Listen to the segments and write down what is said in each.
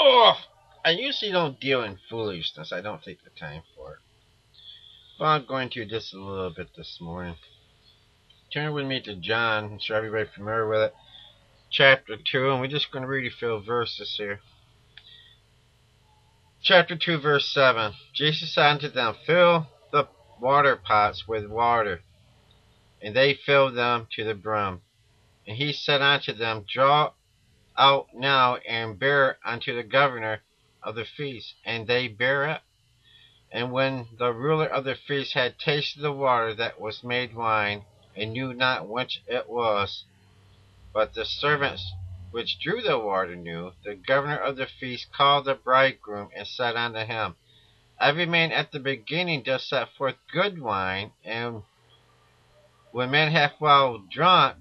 Oh, I usually don't deal in foolishness. I don't take the time for it. But I'm going to just a little bit this morning. Turn with me to John. I'm sure everybody's familiar with it. Chapter 2, and we're just going to read a few verses here. Chapter 2, verse 7. Jesus said unto them, Fill the water pots with water. And they filled them to the brim. And he said unto them, Draw out now and bear it unto the governor of the feast. And they bare it. And when the ruler of the feast had tasted the water that was made wine, and knew not which it was, but the servants which drew the water knew, the governor of the feast called the bridegroom, and said unto him, Every man at the beginning does set forth good wine, and when men have well drunk,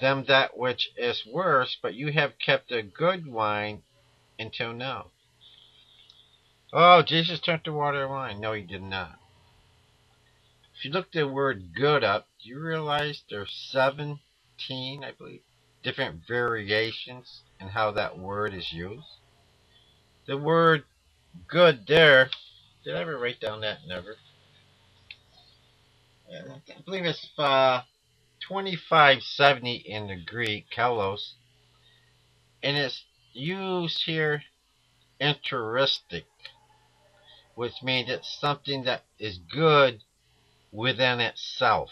them that which is worse, but you have kept a good wine until now. Oh, Jesus turned the water wine. No, he did not. If you look the word good up, you realize there's 17, I believe, different variations in how that word is used? The word good there, did I ever write down that? Never. I believe it's uh, 2570 in the Greek, kalos, and it's used here interistic, which means it's something that is good within itself.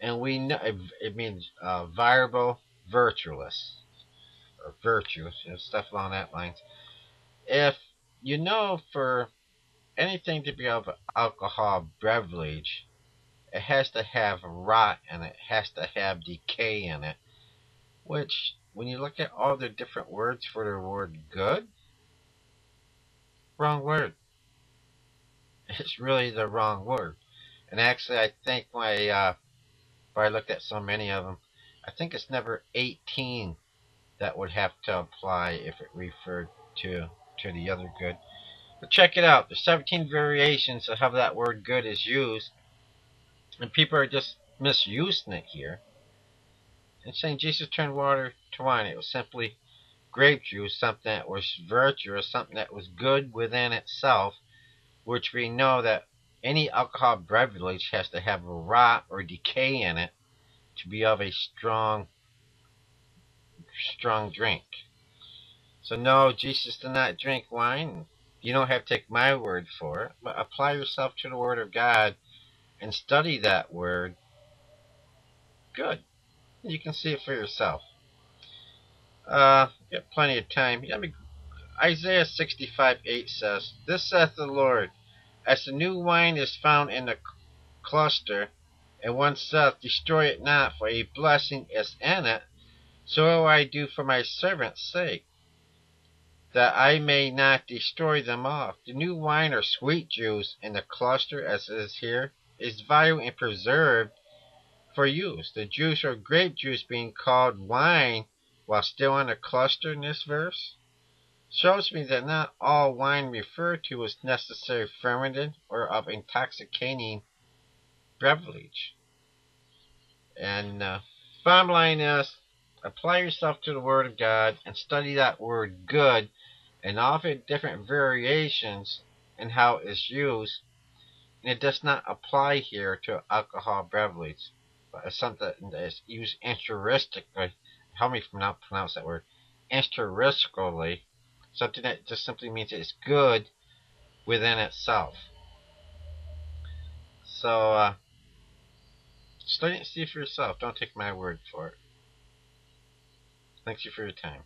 And we know it means uh, variable, virtuous, or virtuous, you know, stuff along that lines. If you know for anything to be of alcohol beverage, it has to have rot and it has to have decay in it. Which, when you look at all the different words for the word good, wrong word. It's really the wrong word. And actually, I think my, uh, if I looked at so many of them, I think it's number 18 that would have to apply if it referred to to the other good. But check it out. There's 17 variations of how that word good is used. And people are just misusing it here. And saying Jesus turned water to wine. It was simply grape juice, something that was virtuous, something that was good within itself, which we know that any alcohol beverage has to have a rot or decay in it to be of a strong strong drink. So no, Jesus did not drink wine. You don't have to take my word for it, but apply yourself to the Word of God and study that Word. Good. You can see it for yourself. Uh, got plenty of time. I mean, Isaiah 65 8 says, This saith the Lord, as the new wine is found in the cluster, and one saith, Destroy it not, for a blessing is in it, so will I do for my servant's sake that I may not destroy them all. The new wine or sweet juice in the cluster, as is here, is valued and preserved for use. The juice or grape juice being called wine while still in the cluster in this verse shows me that not all wine referred to is necessary fermented or of intoxicating beverage. And uh, bottom line is, apply yourself to the Word of God and study that word good and all of its different variations in how it's used. It does not apply here to alcohol beverages, but it's something that is used interistically. Help me from not pronounce that word. Interistically, something that just simply means it's good within itself. So, uh, study and see for yourself. Don't take my word for it. Thank you for your time.